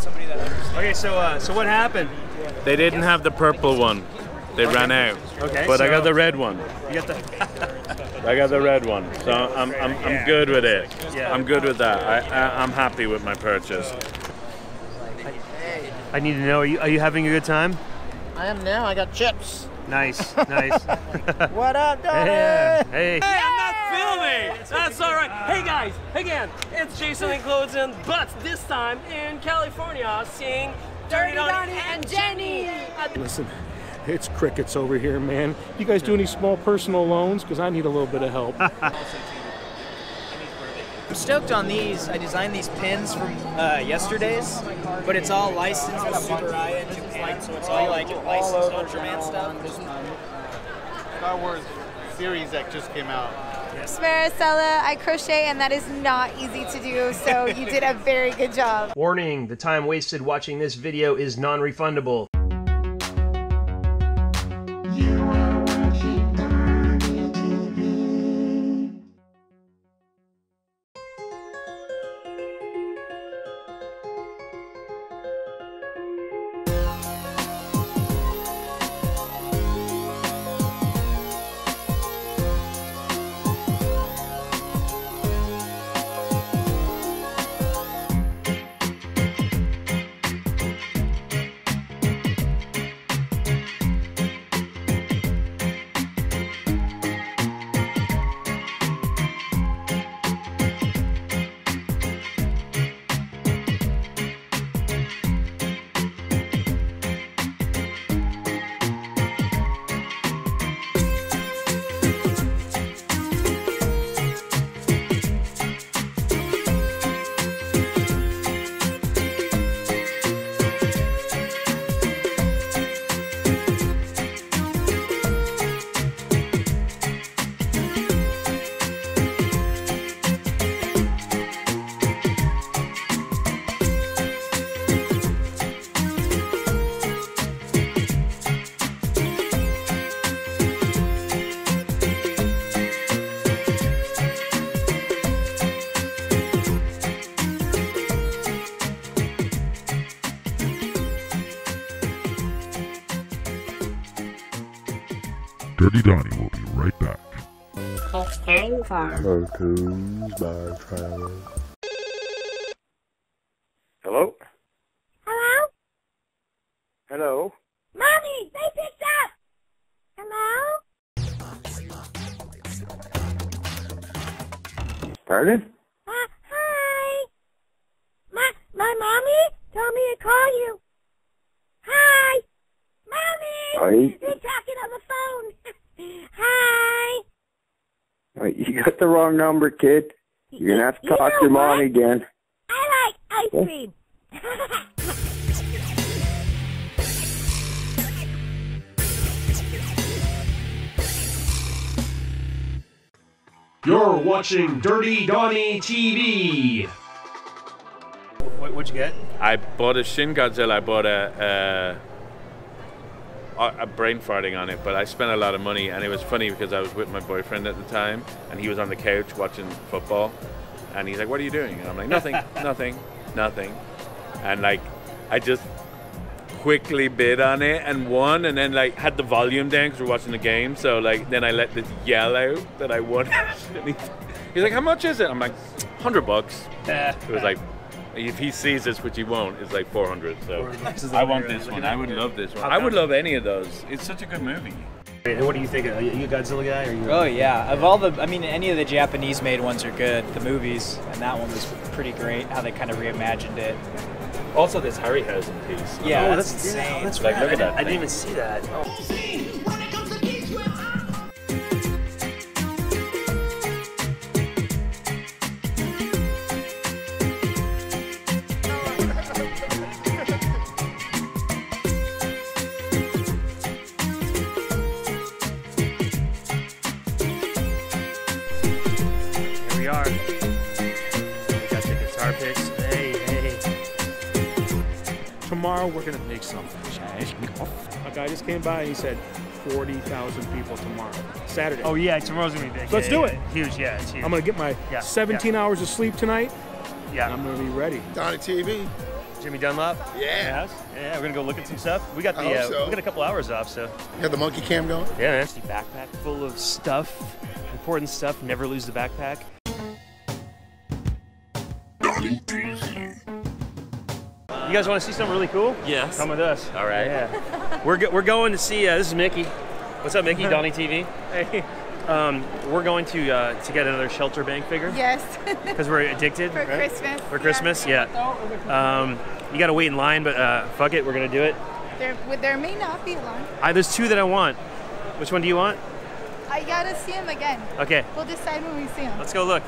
somebody that understands. Okay, so uh, so what happened? They didn't have the purple one. They ran out. Okay, But I got the red one. You got the. I got the red one, so I'm, I'm, I'm good with it. Yeah. I'm good with that. I, I, I'm happy with my purchase. I need to know. Are you are you having a good time? I am now. I got chips. Nice, nice. What up, Donny? yeah. Hey. Hey, I'm not filming. That's all right. Hey guys, again, it's Jason and Closen, but this time in California, seeing Dirty Donny and Jenny. Listen, it's crickets over here, man. You guys do any small personal loans? Because I need a little bit of help. I'm stoked on these. I designed these pins from uh, yesterday's, but it's all licensed with Tsuburaya in Japan, so it's all like licensed Ultraman stuff. Star Wars series that just came out. Maricela, I crochet, and that is not easy to do, so you did a very good job. Warning: the time wasted watching this video is non-refundable. Dirty Donny will be right back. Hello? Hello? Hello? Mommy, they picked up! Hello? Pardon? Uh, hi! My, my mommy told me to call you. Hi! Mommy! Hi. They're talking on the phone. hi! Wait, Uh, you got the wrong number, kid. You're gonna have to You talk know to your mom what? again. I like ice cream. You're watching Dirty Donny TV. What, what'd you get? I bought a Shin Godzilla. I bought a, a a brain farting on it, but I spent a lot of money, and it was funny because I was with my boyfriend at the time, and he was on the couch watching football, and he's like, "What are you doing?" And I'm like, "Nothing, nothing, nothing," and like, I just quickly bid on it and won, and then like had the volume down because we're watching the game, so like then I let this yell out that I won. he's like, "How much is it?" I'm like, 100 bucks." It was like. If he sees this, which he won't, it's like 400. So I want this one. I would love this one. I would love any of those. It's such a good movie. And what do you think? Are you a Godzilla guy? Or you? Oh yeah, of all the, I mean, any of the Japanese-made ones are good, the movies, and that one was pretty great. How they kind of reimagined it. Also, this Harryhausen piece. Yeah, oh, that's, that's insane. Yeah, that's Like, look at I that didn't- I didn't even see that. Oh. Are. We got the guitar picks. Hey, hey. Tomorrow we're gonna make something. A guy just came by and he said 40,000 people tomorrow. Saturday. Oh yeah, tomorrow's gonna be big. Let's Yeah, do yeah, it. Huge, yeah, it's huge. I'm gonna get my Yeah, 17 hours of sleep tonight, and yeah. I'm gonna be ready. Donny TV. Jimmy Dunlop. Yeah. Yes. Yeah, we're gonna go look at some stuff. We got I the hope uh, so. we got a couple hours off, so You got the monkey cam going? yeah, man. Backpack full of stuff, important stuff. Never lose the backpack. You guys want to see something really cool? Yes. Come with us. All right. Yeah. we're go- we're going to see. Uh, this is Mickey. What's up, Mickey? Donny TV. Hey. Um, we're going to uh, to get another Shelter Bank figure Yes. because we're addicted. For right? Christmas, For yeah. Christmas, yeah. Um, you got to wait in line, but uh, fuck it, we're gonna do it. there, there may not be one. I, there's two that I want. Which one do you want? I gotta see him again. Okay, We'll decide when we see him. let's go look.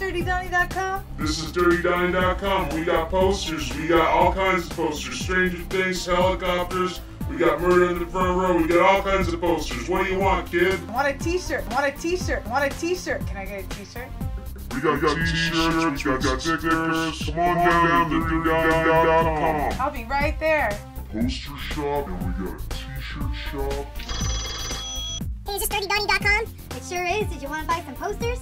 DirtyDonny.com? This is DirtyDonny.com. We got posters. We got all kinds of posters. Stranger Things, helicopters. We got Murder in the Front Row. We got all kinds of posters. What do you want, kid? I want a t-shirt. I want a t-shirt. I want a t-shirt. Can I get a t-shirt? We got, t-shirts. We got stickers. Come on down to DirtyDonny.com. I'll be right there. Poster shop, and we got a t-shirt shop. Hey, is this DirtyDonny.com? It sure is. Did you want to buy some posters?